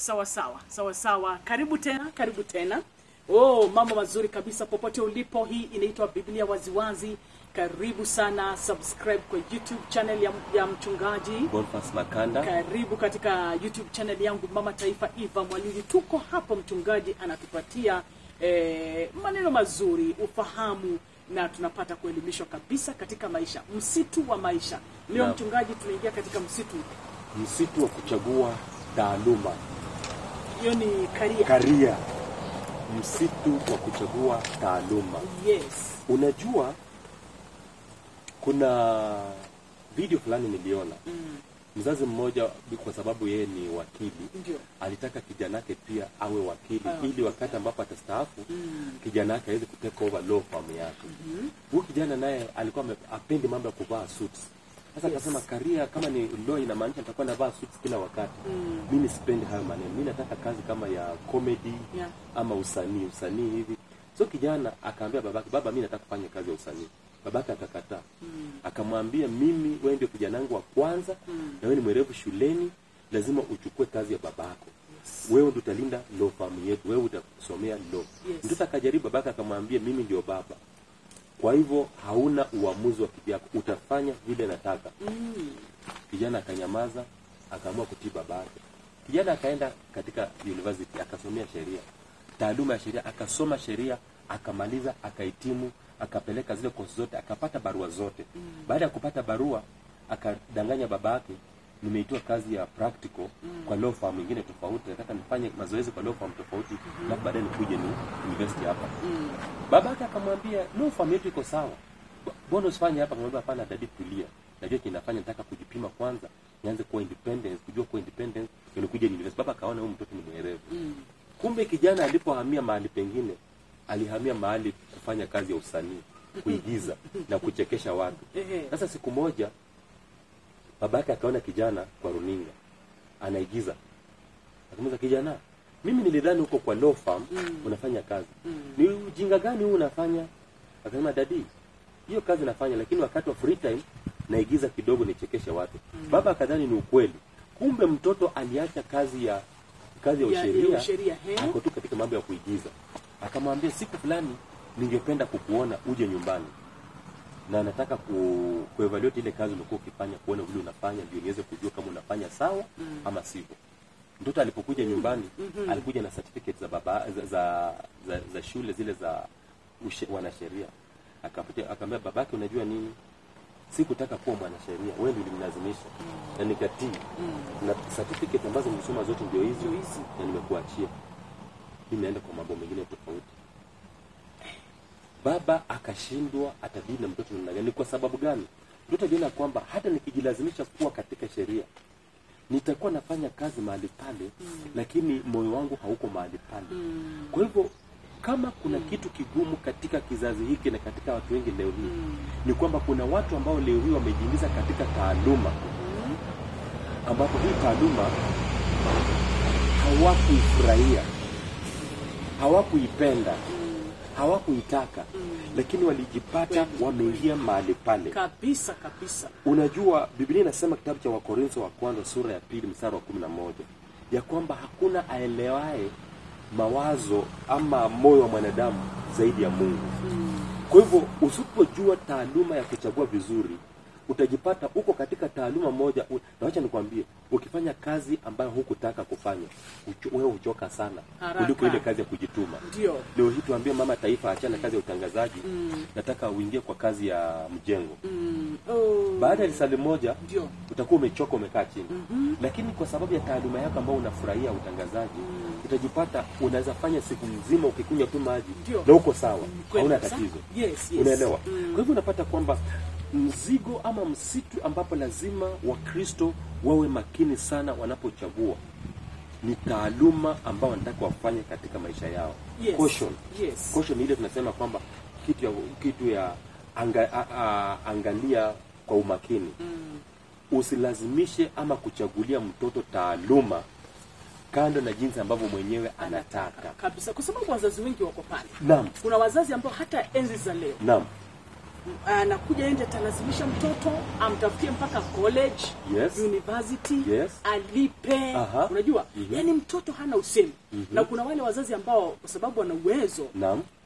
sawa sawa. Sawa sawa. Karibu tena karibu tena. Oh mambo mazuri kabisa popote ulipo. Hii inaitwa biblia waziwazi. Karibu sana subscribe kwa youtube channel ya, ya mchungaji. Makanda. karibu katika youtube channel yangu mama taifa eva mwalili. Tuko hapo mchungaji anatupatia eh, maneno mazuri ufahamu na tunapata kuelimishwa kabisa katika maisha. Msitu wa maisha. Leo mchungaji tunaingia katika msitu. Msitu wa kuchagua taaluma, hiyo ni karia karia. Msitu wa kuchagua taaluma. yes Unajua, kuna video fulani niliona mm, mzazi mmoja, kwa sababu yeye ni wakili, ndio alitaka kijana yake pia awe wakili Ah. ili wakati ambapo atastaafu mm, kijana yake aweze kuteka over law firm yake. mm Huyu kijana naye alikuwa apendi mambo ya kuvaa suits. Sasa Yes. akasema karia kama ni law inamaanisha nitakuwa navaa suits kila wakati. mm, Mimi sipendi hayo maneno. Mimi nataka kazi kama ya comedy yeah. ama usanii, usanii hivi. So kijana akaambia babake, baba, mimi nataka kufanya kazi ya usanii. Babake akakataa. mm, Akamwambia, mimi wewe ndio kijana wangu wa kwanza mm, na wewe ni mwerevu shuleni, lazima uchukue kazi ya babako. yes. Wewe ndio utalinda law firm yetu, wewe utasomea law. Yes. Mtoto akajaribu, babake akamwambia, mimi ndio baba, kwa hivyo hauna uamuzi wa kivyako, utafanya vile nataka. Mm, Kijana akanyamaza, akaamua kutii babake. Kijana akaenda katika university akasomea sheria, taaluma ya sheria, akasoma sheria, akamaliza, akahitimu, akapeleka zile kosi zote, akapata barua zote. Mm. Baada ya kupata barua, akadanganya baba babake, nimeitiwa kazi ya practical Mm. kwa law firm nyingine tofauti, nataka nifanye mazoezi kwa law firm tofauti, na baadaye nikuje ni university hapa. mm, Babake akamwambia law firm yetu iko sawa, mbona usifanye hapa? Akamwambia hapana, dadi, tulia, najua kinafanya, nataka kujipima kwanza, nianze kuwa independence, kujua kuwa independence, ndio nikuje ni university. Baba akaona huyu mtoto ni mwerevu. mm, Kumbe kijana alipohamia mahali pengine, alihamia mahali kufanya kazi ya usanii, kuigiza na kuchekesha watu. Sasa siku moja babake akaona kijana kwa runinga anaigiza, akamuuliza kijana, mimi nilidhani huko kwa law firm Mm. unafanya kazi mm, ni ujinga gani huu unafanya? Akasema dadi, hiyo kazi nafanya, lakini wakati wa free time naigiza kidogo nichekeshe watu. Mm. Baba akadhani ni ukweli, kumbe mtoto aliacha kazi ya kazi ya usheria, ako tu katika mambo ya kuigiza. Akamwambia siku fulani ningependa kukuona uje nyumbani na nataka ku, kuevaluate ile kazi ulikuwa ukifanya, kuona vile unafanya, ndio niweze kujua kama unafanya sawa Mm. ama sivyo. Mtoto alipokuja nyumbani mm -hmm. alikuja na certificate za baba za, za, za, za shule zile za wanasheria. Akamwambia babake, unajua nini, sikutaka kuwa mwanasheria, wewe ndio ulimlazimisha na nikatii, Mm, na certificate ambazo nilisoma zote ndio hizo ndio hizi. na nimekuachia. Mimi naenda kwa mambo mengine tofauti. Baba akashindwa atadili na mtoto namna gani. Ni kwa sababu gani? Mtoto aliona kwamba hata nikijilazimisha kuwa katika sheria nitakuwa nafanya kazi mahali pale Mm. lakini moyo wangu hauko mahali pale. mm, Kwa hivyo kama kuna mm. kitu kigumu katika kizazi hiki na katika watu wengi leo hii mm, ni kwamba kuna watu ambao leo hii wamejiingiza katika taaluma mm, ambapo hii taaluma hawakuifurahia, hawakuipenda, mm, hawakuitaka, mm. lakini walijipata wameingia mahali pale. kabisa kabisa Unajua, Biblia inasema kitabu cha Wakorintho wa kwanza sura ya pili mstari wa kumi na moja ya kwamba hakuna aelewaye mawazo ama moyo wa mwanadamu zaidi ya Mungu. mm, Kwa hivyo usipojua taaluma ya kuchagua vizuri, utajipata uko katika taaluma moja. wacha nikwambie, ukifanya kazi ambayo hukutaka kufanya, wewe huchoka sana kuliko ile kazi ya kujituma. ndio Leo hii tuambie mama taifa achana kazi ya utangazaji, mm, nataka uingie kwa kazi ya mjengo. mm, oh, Baada ya lisali moja ndio utakuwa umechoka, umekaa chini mm -hmm. lakini kwa sababu ya taaluma yako ambayo unafurahia utangazaji Mm. utajipata unaweza fanya siku nzima ukikunywa tu maji na uko sawa, hauna tatizo. yes, yes. Unaelewa? Mm. Kwa hivyo unapata kwamba mzigo ama msitu ambapo lazima Wakristo wawe makini sana wanapochagua ni taaluma ambao wanataka wafanye katika maisha yao. Yes. Caution. Yes. Caution ile tunasema kwamba kitu ya, kitu ya anga, a, a, angalia kwa umakini Mm, usilazimishe ama kuchagulia mtoto taaluma kando na jinsi ambavyo mwenyewe anataka. kabisa kwa sababu wazazi wengi wako pale Naam, kuna wazazi ambao hata enzi za leo naam, anakuja nje atalazimisha mtoto amtafutie mpaka college Yes. university Yes. alipe Aha. unajua mm -hmm. yani mtoto hana usemi mm -hmm. na kuna wale wazazi ambao kwa sababu wana uwezo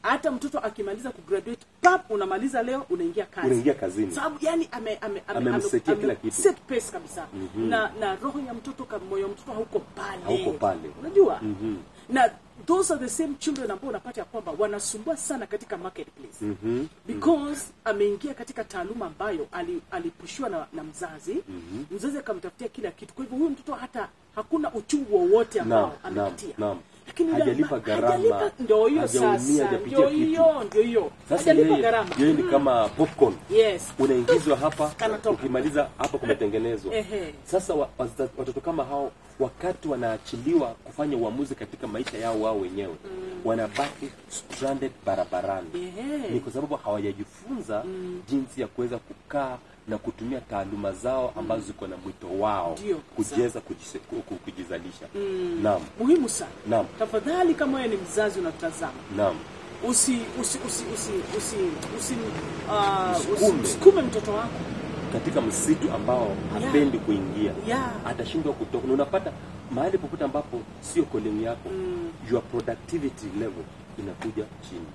hata mtoto akimaliza kugraduate pap unamaliza leo unaingia kazi unaingia kazini sababu yani ame, ame, ame, ame, ame- kila kitu. set pace kabisa mm -hmm. na na roho ya mtoto kama moyo mtoto hauko pale Hauko pale. unajua mm -hmm. na those are the same children ambao unapata ya kwamba wanasumbua sana katika marketplace mm -hmm. because ameingia katika taaluma ambayo ali- alipushiwa na, na mzazi mm -hmm. mzazi akamtafutia kila kitu kwa hivyo huyu mtoto hata hakuna uchungu wowote ambao amepitia lakini Hajalipa gharama, ndio hiyo sasa. ndio hiyo ndio hiyo. Sasa hajalipa gharama. yeye ni kama popcorn. Yes. Unaingizwa hapa ukimaliza hapa kumetengenezwa. Ehe. sasa wa, watoto kama hao wakati wanaachiliwa kufanya uamuzi katika maisha yao wao wenyewe mm. wanabaki stranded barabarani. Ehe. ni kwa sababu hawajajifunza mm. jinsi ya kuweza kukaa na kutumia taaluma zao ambazo ziko na mwito wao kujeza kujiweza kujizalisha. ku- ku- kujizalisha. Naam. Muhimu sana. Naam. tafadhali kama wewe ni mzazi unatazama. Naam. Usi usi usi usi usi usi uh, mtoto wako. Katika msitu ambao hapendi yeah, kuingia. Yeah. atashindwa kutoka. Na unapata mahali popote ambapo sio calling yako mm, your productivity level inakuja chini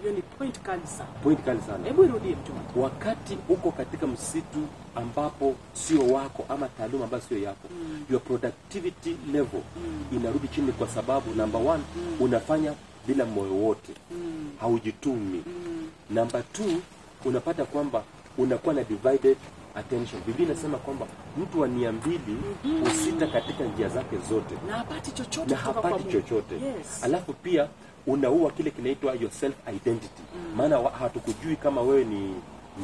hiyo ni point kali sana point kali sana hebu irudie mtu wakati uko katika msitu ambapo sio wako ama taaluma ambayo sio yako mm. your productivity level mm. inarudi chini kwa sababu number one mm. unafanya bila moyo wote mm. haujitumi mm. number two unapata kwamba unakuwa na divided attention. Biblia inasema kwamba mtu wa nia mbili husita katika njia zake zote. Na hapati chochote na hapati chochote. Yes. alafu pia unaua kile kinaitwa your self identity. Maana mm. hatukujui kama wewe ni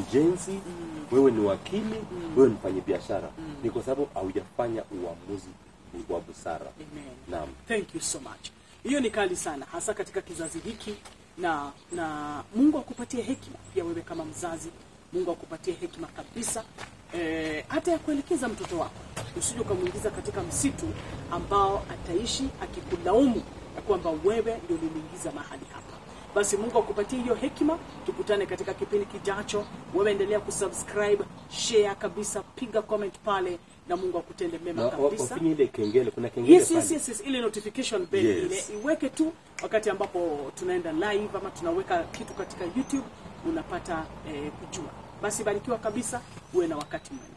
mjenzi mm. wewe ni wakili mm. wewe ni mfanyabiashara. Ni kwa sababu haujafanya uamuzi wa busara. Naam. Thank you so much. Hiyo ni kali sana hasa katika kizazi hiki na na mungu akupatie hekima pia wewe kama mzazi mungu akupatie hekima kabisa. Eh, hata ya kuelekeza mtoto wako usije ukamwingiza katika msitu ambao ataishi akikulaumu ya kwamba wewe ndio ulimwingiza mahali hapa. Basi mungu akupatie hiyo hekima tukutane katika kipindi kijacho. Wewe endelea kusubscribe share kabisa piga comment pale na mungu akutende mema kabisa. wafinye ile kengele kuna kengele yes, yes, yes, yes. ile notification bell Yes. ile iweke tu wakati ambapo tunaenda live ama tunaweka kitu katika youtube unapata eh, kujua. Basi barikiwa kabisa uwe na wakati mwema